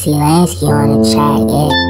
C Lansky on the track, yeah.